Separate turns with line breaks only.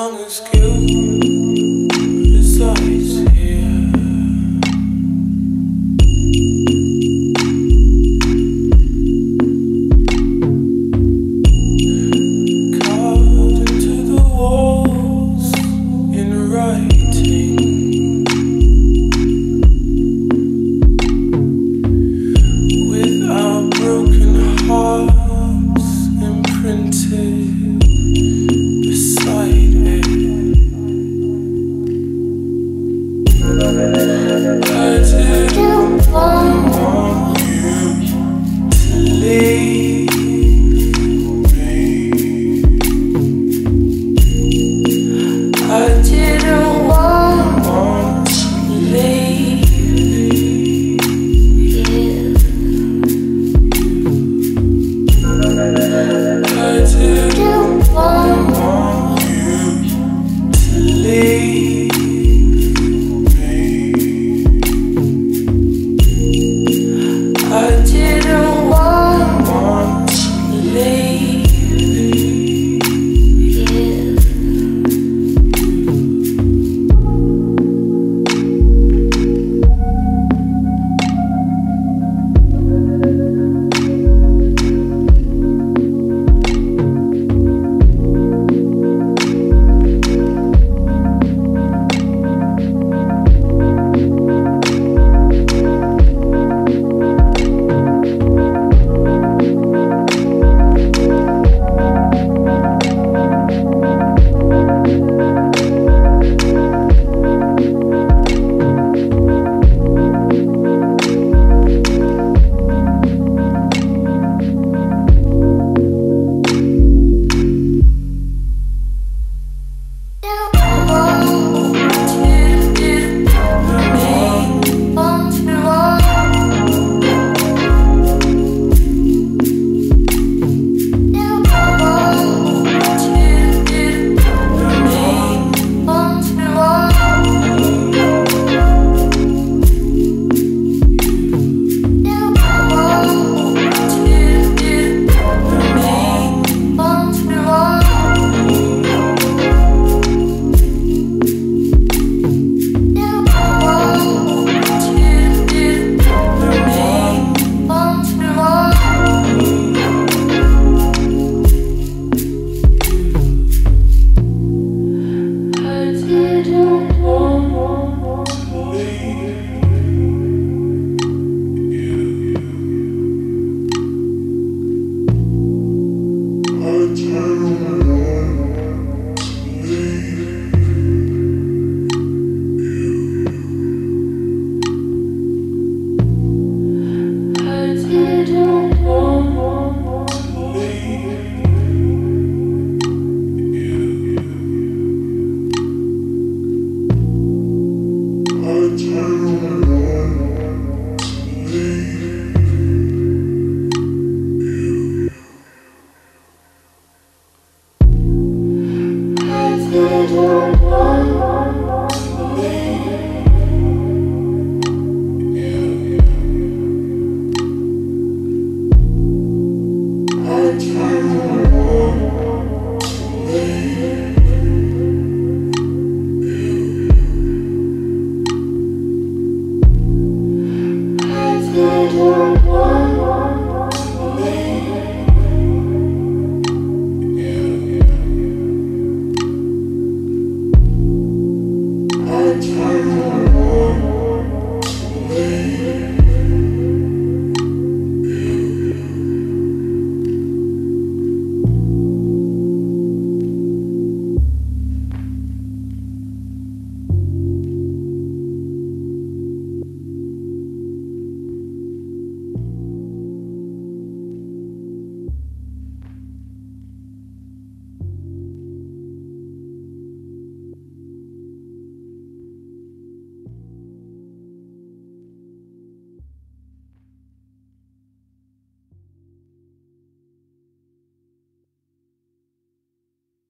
long as you day.